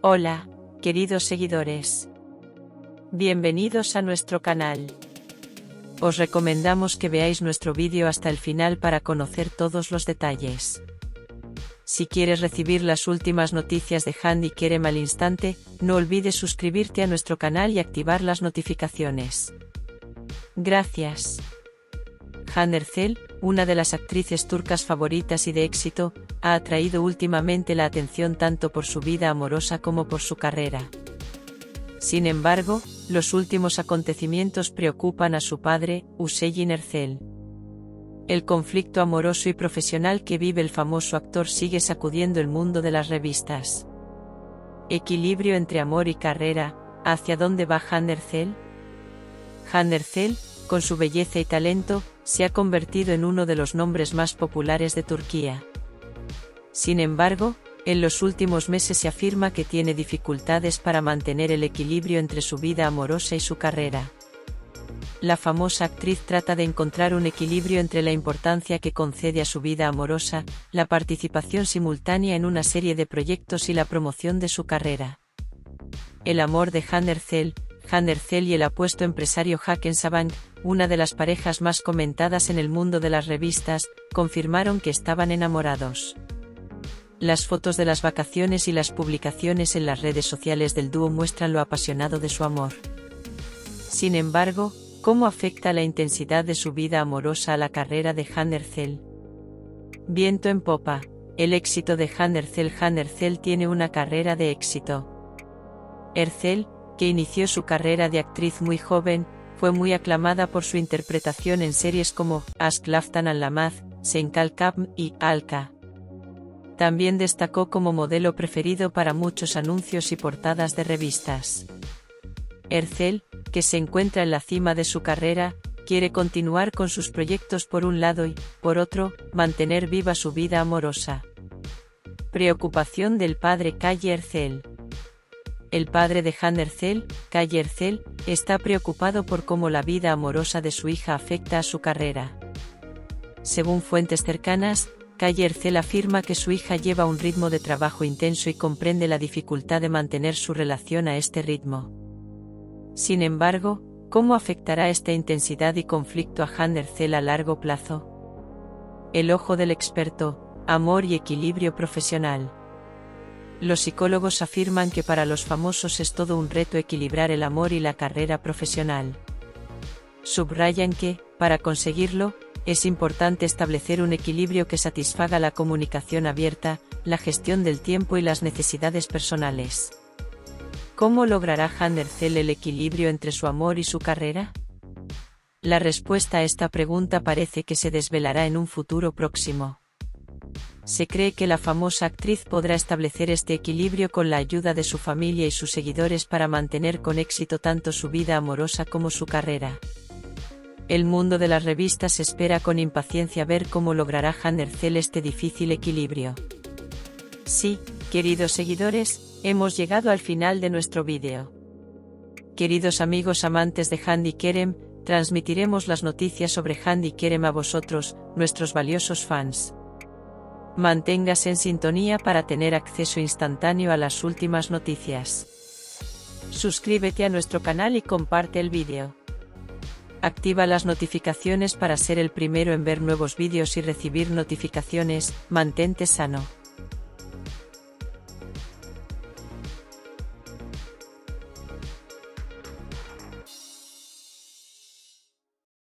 Hola, queridos seguidores. Bienvenidos a nuestro canal. Os recomendamos que veáis nuestro vídeo hasta el final para conocer todos los detalles. Si quieres recibir las últimas noticias de Handy Kerem al instante, no olvides suscribirte a nuestro canal y activar las notificaciones. Gracias. Hande Erçel, una de las actrices turcas favoritas y de éxito, ha atraído últimamente la atención tanto por su vida amorosa como por su carrera. Sin embargo, los últimos acontecimientos preocupan a su padre, Hüseyin Erçel. El conflicto amoroso y profesional que vive el famoso actor sigue sacudiendo el mundo de las revistas. Equilibrio entre amor y carrera, ¿hacia dónde va Hande Erçel? Hande Erçel, con su belleza y talento, se ha convertido en uno de los nombres más populares de Turquía. Sin embargo, en los últimos meses se afirma que tiene dificultades para mantener el equilibrio entre su vida amorosa y su carrera. La famosa actriz trata de encontrar un equilibrio entre la importancia que concede a su vida amorosa, la participación simultánea en una serie de proyectos y la promoción de su carrera. El amor de Erçel, Hande Erçel y el apuesto empresario Haken Sabank, una de las parejas más comentadas en el mundo de las revistas, confirmaron que estaban enamorados. Las fotos de las vacaciones y las publicaciones en las redes sociales del dúo muestran lo apasionado de su amor. Sin embargo, ¿cómo afecta la intensidad de su vida amorosa a la carrera de Han Erçel? Viento en popa, el éxito de Han Erçel tiene una carrera de éxito. Erçel, que inició su carrera de actriz muy joven, fue muy aclamada por su interpretación en series como Ask Laftan al Lamaz, Senkal Kapm y Alka. También destacó como modelo preferido para muchos anuncios y portadas de revistas. Ercel, que se encuentra en la cima de su carrera, quiere continuar con sus proyectos por un lado y, por otro, mantener viva su vida amorosa. Preocupación del padre Calle Ercel. El padre de Han Ercel, Calle está preocupado por cómo la vida amorosa de su hija afecta a su carrera. Según fuentes cercanas, Calle afirma que su hija lleva un ritmo de trabajo intenso y comprende la dificultad de mantener su relación a este ritmo. Sin embargo, ¿cómo afectará esta intensidad y conflicto a Han Ercel a largo plazo? El ojo del experto, amor y equilibrio profesional. Los psicólogos afirman que para los famosos es todo un reto equilibrar el amor y la carrera profesional. Subrayan que, para conseguirlo, es importante establecer un equilibrio que satisfaga la comunicación abierta, la gestión del tiempo y las necesidades personales. ¿Cómo logrará Han Ercel el equilibrio entre su amor y su carrera? La respuesta a esta pregunta parece que se desvelará en un futuro próximo. Se cree que la famosa actriz podrá establecer este equilibrio con la ayuda de su familia y sus seguidores para mantener con éxito tanto su vida amorosa como su carrera. El mundo de las revistas espera con impaciencia ver cómo logrará Han Ercel este difícil equilibrio. Sí, queridos seguidores, hemos llegado al final de nuestro vídeo. Queridos amigos amantes de Handy Kerem, transmitiremos las noticias sobre Handy Kerem a vosotros, nuestros valiosos fans. Manténgase en sintonía para tener acceso instantáneo a las últimas noticias. Suscríbete a nuestro canal y comparte el vídeo. Activa las notificaciones para ser el primero en ver nuevos vídeos y recibir notificaciones, mantente sano.